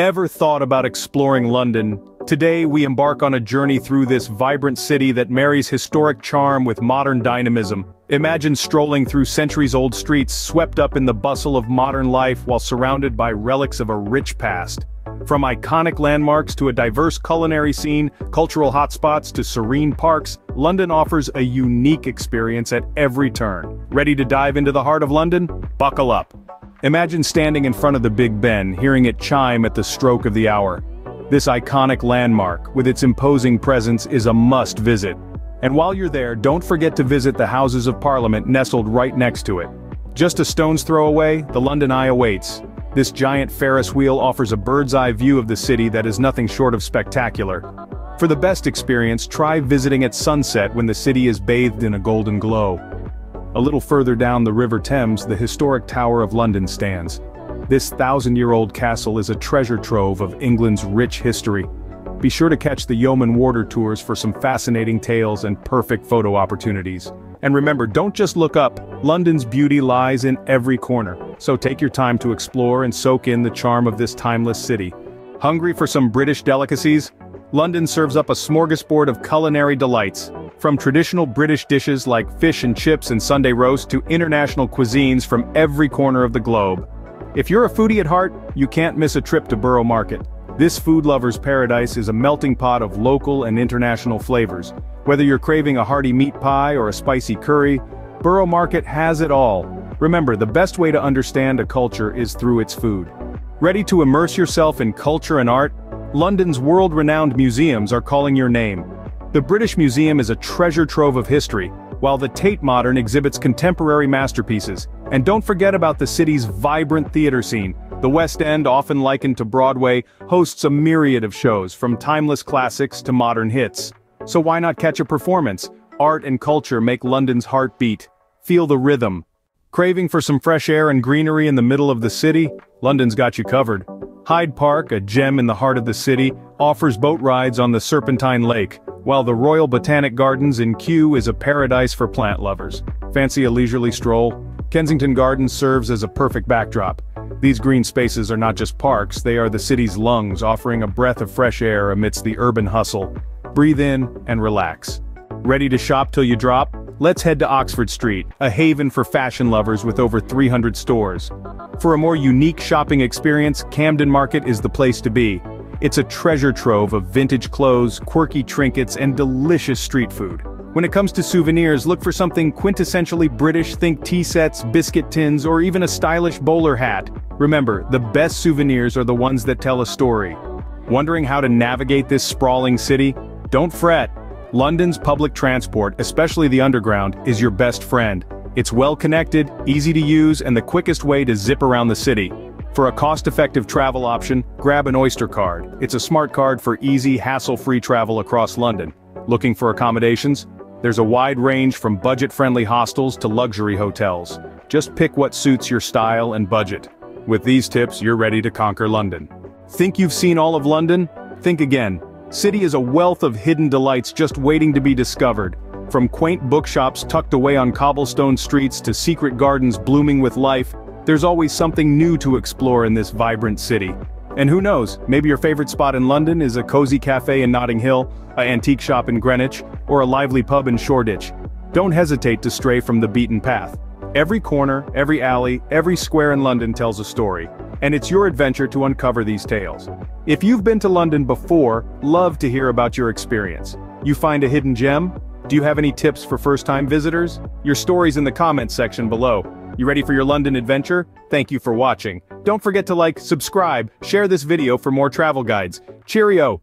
ever thought about exploring London, today we embark on a journey through this vibrant city that marries historic charm with modern dynamism. Imagine strolling through centuries-old streets swept up in the bustle of modern life while surrounded by relics of a rich past. From iconic landmarks to a diverse culinary scene, cultural hotspots to serene parks, London offers a unique experience at every turn. Ready to dive into the heart of London? Buckle up. Imagine standing in front of the Big Ben, hearing it chime at the stroke of the hour. This iconic landmark, with its imposing presence, is a must visit. And while you're there, don't forget to visit the Houses of Parliament nestled right next to it. Just a stone's throw away, the London Eye awaits. This giant Ferris wheel offers a bird's-eye view of the city that is nothing short of spectacular. For the best experience, try visiting at sunset when the city is bathed in a golden glow. A little further down the River Thames the historic Tower of London stands. This thousand-year-old castle is a treasure trove of England's rich history. Be sure to catch the Yeoman Warder tours for some fascinating tales and perfect photo opportunities. And remember, don't just look up, London's beauty lies in every corner, so take your time to explore and soak in the charm of this timeless city. Hungry for some British delicacies? London serves up a smorgasbord of culinary delights, from traditional British dishes like fish and chips and Sunday roast to international cuisines from every corner of the globe. If you're a foodie at heart, you can't miss a trip to Borough Market. This food lover's paradise is a melting pot of local and international flavors. Whether you're craving a hearty meat pie or a spicy curry, Borough Market has it all. Remember, the best way to understand a culture is through its food. Ready to immerse yourself in culture and art? London's world-renowned museums are calling your name. The British Museum is a treasure trove of history, while the Tate Modern exhibits contemporary masterpieces. And don't forget about the city's vibrant theater scene. The West End, often likened to Broadway, hosts a myriad of shows, from timeless classics to modern hits. So why not catch a performance? Art and culture make London's heart beat. Feel the rhythm. Craving for some fresh air and greenery in the middle of the city? London's got you covered. Hyde Park, a gem in the heart of the city, offers boat rides on the Serpentine Lake, while the Royal Botanic Gardens in Kew is a paradise for plant lovers. Fancy a leisurely stroll? Kensington Gardens serves as a perfect backdrop. These green spaces are not just parks, they are the city's lungs offering a breath of fresh air amidst the urban hustle. Breathe in and relax. Ready to shop till you drop? Let's head to Oxford Street, a haven for fashion lovers with over 300 stores. For a more unique shopping experience, Camden Market is the place to be. It's a treasure trove of vintage clothes, quirky trinkets, and delicious street food. When it comes to souvenirs, look for something quintessentially British think tea sets, biscuit tins, or even a stylish bowler hat. Remember, the best souvenirs are the ones that tell a story. Wondering how to navigate this sprawling city? Don't fret. London's public transport, especially the underground, is your best friend. It's well connected, easy to use, and the quickest way to zip around the city. For a cost-effective travel option, grab an Oyster card. It's a smart card for easy, hassle-free travel across London. Looking for accommodations? There's a wide range from budget-friendly hostels to luxury hotels. Just pick what suits your style and budget. With these tips, you're ready to conquer London. Think you've seen all of London? Think again. City is a wealth of hidden delights just waiting to be discovered. From quaint bookshops tucked away on cobblestone streets to secret gardens blooming with life, there's always something new to explore in this vibrant city. And who knows, maybe your favorite spot in London is a cozy cafe in Notting Hill, a antique shop in Greenwich, or a lively pub in Shoreditch. Don't hesitate to stray from the beaten path. Every corner, every alley, every square in London tells a story, and it's your adventure to uncover these tales. If you've been to London before, love to hear about your experience. You find a hidden gem? Do you have any tips for first-time visitors? Your stories in the comments section below. You ready for your London adventure? Thank you for watching. Don't forget to like, subscribe, share this video for more travel guides. Cheerio!